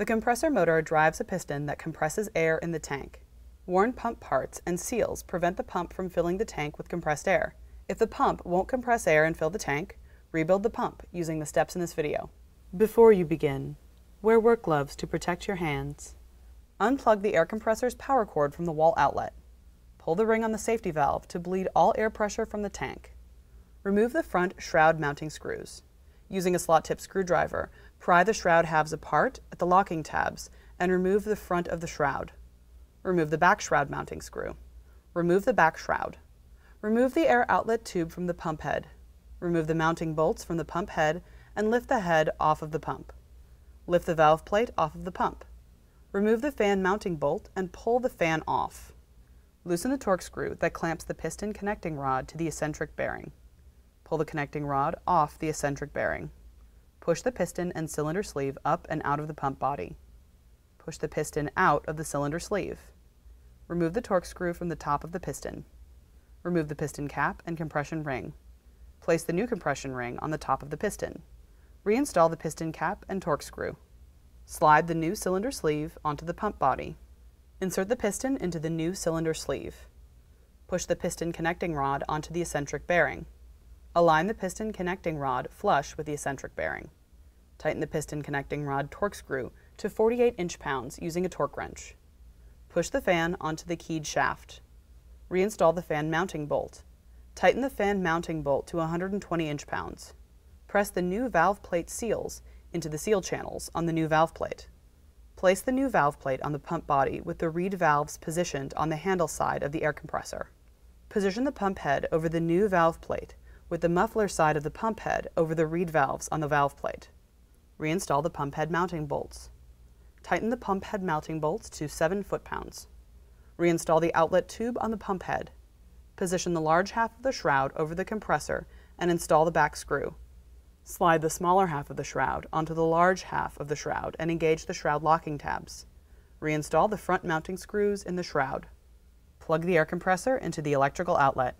The compressor motor drives a piston that compresses air in the tank. Worn pump parts and seals prevent the pump from filling the tank with compressed air. If the pump won't compress air and fill the tank, rebuild the pump using the steps in this video. Before you begin, wear work gloves to protect your hands. Unplug the air compressor's power cord from the wall outlet. Pull the ring on the safety valve to bleed all air pressure from the tank. Remove the front shroud mounting screws. Using a slot tip screwdriver, pry the shroud halves apart at the locking tabs and remove the front of the shroud. Remove the back shroud mounting screw. Remove the back shroud. Remove the air outlet tube from the pump head. Remove the mounting bolts from the pump head and lift the head off of the pump. Lift the valve plate off of the pump. Remove the fan mounting bolt and pull the fan off. Loosen the torque screw that clamps the piston connecting rod to the eccentric bearing. Pull the connecting rod off the eccentric bearing. Push the piston and cylinder sleeve up and out of the pump body. Push the piston out of the cylinder sleeve. Remove the torque screw from the top of the piston. Remove the piston cap and compression ring. Place the new compression ring on the top of the piston. Reinstall the piston cap and torque screw. Slide the new cylinder sleeve onto the pump body. Insert the piston into the new cylinder sleeve. Push the piston connecting rod onto the eccentric bearing. Align the piston connecting rod flush with the eccentric bearing. Tighten the piston connecting rod torque screw to 48 inch-pounds using a torque wrench. Push the fan onto the keyed shaft. Reinstall the fan mounting bolt. Tighten the fan mounting bolt to 120 inch-pounds. Press the new valve plate seals into the seal channels on the new valve plate. Place the new valve plate on the pump body with the reed valves positioned on the handle side of the air compressor. Position the pump head over the new valve plate with the muffler side of the pump head over the reed valves on the valve plate. Reinstall the pump head mounting bolts. Tighten the pump head mounting bolts to 7 foot-pounds. Reinstall the outlet tube on the pump head. Position the large half of the shroud over the compressor and install the back screw. Slide the smaller half of the shroud onto the large half of the shroud and engage the shroud locking tabs. Reinstall the front mounting screws in the shroud. Plug the air compressor into the electrical outlet.